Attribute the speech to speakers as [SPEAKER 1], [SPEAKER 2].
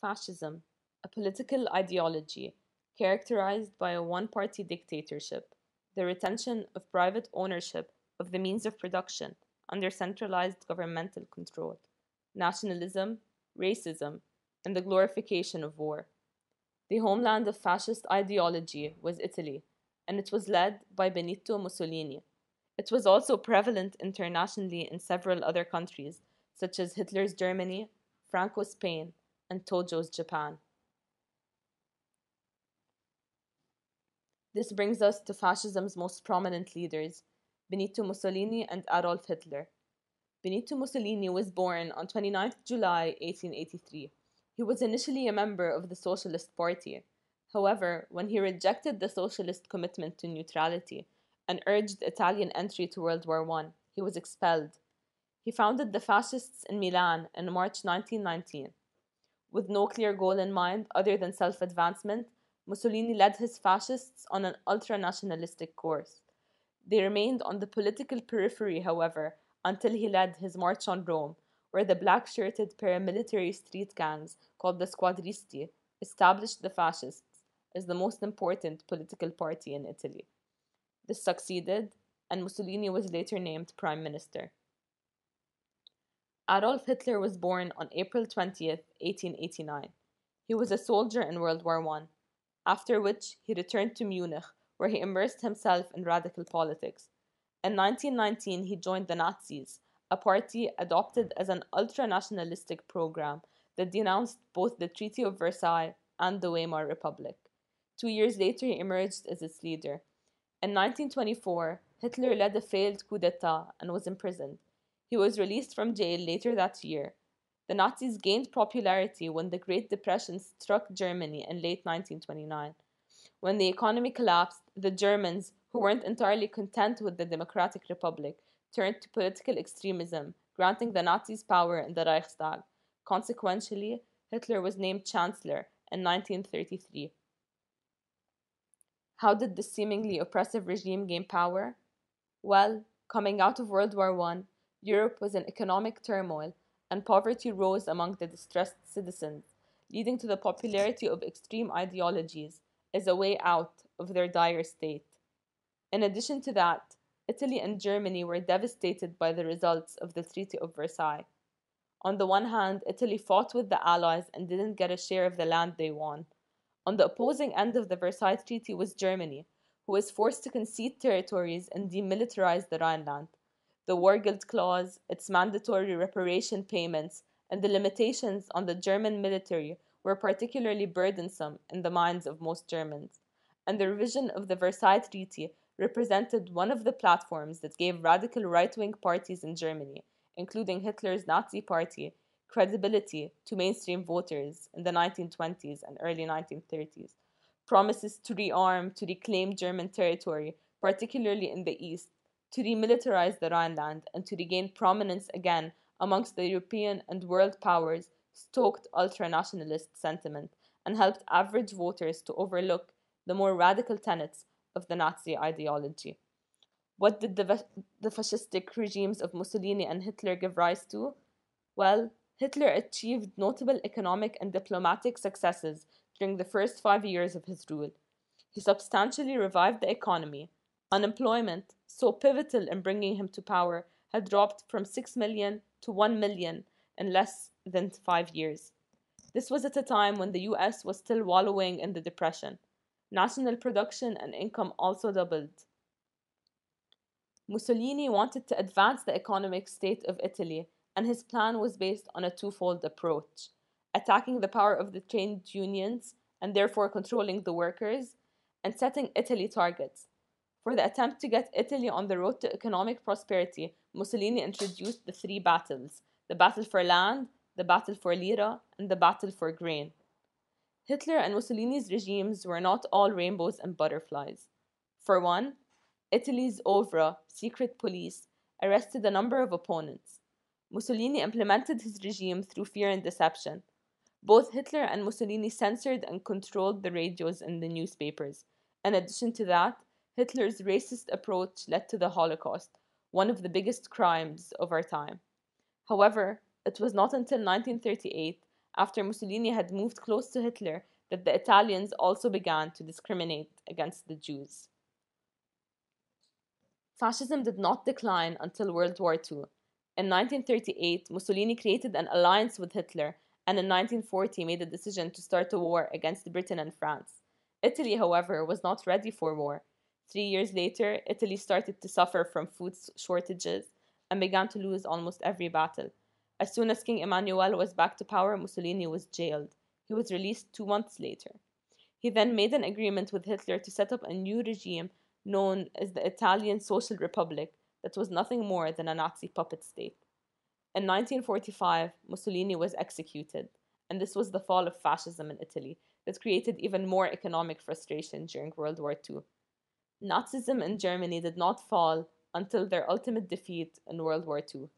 [SPEAKER 1] Fascism, a political ideology characterized by a one party dictatorship, the retention of private ownership of the means of production under centralized governmental control, nationalism, racism, and the glorification of war. The homeland of fascist ideology was Italy, and it was led by Benito Mussolini. It was also prevalent internationally in several other countries, such as Hitler's Germany, Franco's Spain, and Tojo's Japan. This brings us to fascism's most prominent leaders, Benito Mussolini and Adolf Hitler. Benito Mussolini was born on 29 July 1883. He was initially a member of the Socialist Party. However, when he rejected the socialist commitment to neutrality and urged Italian entry to World War I, he was expelled. He founded the fascists in Milan in March 1919. With no clear goal in mind other than self advancement, Mussolini led his fascists on an ultra nationalistic course. They remained on the political periphery, however, until he led his march on Rome, where the black shirted paramilitary street gangs called the Squadristi established the fascists as the most important political party in Italy. This succeeded, and Mussolini was later named prime minister. Adolf Hitler was born on April 20, 1889. He was a soldier in World War I after which he returned to Munich, where he immersed himself in radical politics. In 1919, he joined the Nazis, a party adopted as an ultra nationalistic program that denounced both the Treaty of Versailles and the Weimar Republic. Two years later, he emerged as its leader. In 1924, Hitler led a failed coup d'etat and was imprisoned. He was released from jail later that year, the Nazis gained popularity when the Great Depression struck Germany in late 1929. When the economy collapsed, the Germans, who weren't entirely content with the Democratic Republic, turned to political extremism, granting the Nazis power in the Reichstag. Consequently, Hitler was named Chancellor in 1933. How did this seemingly oppressive regime gain power? Well, coming out of World War I, Europe was in economic turmoil and poverty rose among the distressed citizens, leading to the popularity of extreme ideologies as a way out of their dire state. In addition to that, Italy and Germany were devastated by the results of the Treaty of Versailles. On the one hand, Italy fought with the Allies and didn't get a share of the land they won. On the opposing end of the Versailles Treaty was Germany, who was forced to concede territories and demilitarize the Rhineland the War Guilt Clause, its mandatory reparation payments, and the limitations on the German military were particularly burdensome in the minds of most Germans, and the revision of the Versailles Treaty represented one of the platforms that gave radical right wing parties in Germany, including Hitler's Nazi Party, credibility to mainstream voters in the 1920s and early 1930s. Promises to rearm, to reclaim German territory, particularly in the east, to remilitarize the Rhineland and to regain prominence again amongst the European and world powers stoked ultra-nationalist sentiment and helped average voters to overlook the more radical tenets of the Nazi ideology. What did the, the fascistic regimes of Mussolini and Hitler give rise to? Well, Hitler achieved notable economic and diplomatic successes during the first five years of his rule. He substantially revived the economy, Unemployment, so pivotal in bringing him to power, had dropped from 6 million to 1 million in less than five years. This was at a time when the US was still wallowing in the Depression. National production and income also doubled. Mussolini wanted to advance the economic state of Italy, and his plan was based on a twofold approach attacking the power of the trade unions and therefore controlling the workers, and setting Italy targets for the attempt to get Italy on the road to economic prosperity, Mussolini introduced the three battles the battle for land, the battle for lira, and the battle for grain. Hitler and Mussolini's regimes were not all rainbows and butterflies. For one, Italy's OVRA, secret police, arrested a number of opponents. Mussolini implemented his regime through fear and deception. Both Hitler and Mussolini censored and controlled the radios and the newspapers. In addition to that, Hitler's racist approach led to the Holocaust, one of the biggest crimes of our time. However, it was not until 1938, after Mussolini had moved close to Hitler, that the Italians also began to discriminate against the Jews. Fascism did not decline until World War II. In 1938, Mussolini created an alliance with Hitler and in 1940 made a decision to start a war against Britain and France. Italy, however, was not ready for war. Three years later, Italy started to suffer from food shortages and began to lose almost every battle. As soon as King Emmanuel was back to power, Mussolini was jailed. He was released two months later. He then made an agreement with Hitler to set up a new regime known as the Italian Social Republic that was nothing more than a Nazi puppet state. In 1945, Mussolini was executed, and this was the fall of fascism in Italy that created even more economic frustration during World War II. Nazism in Germany did not fall until their ultimate defeat in World War II.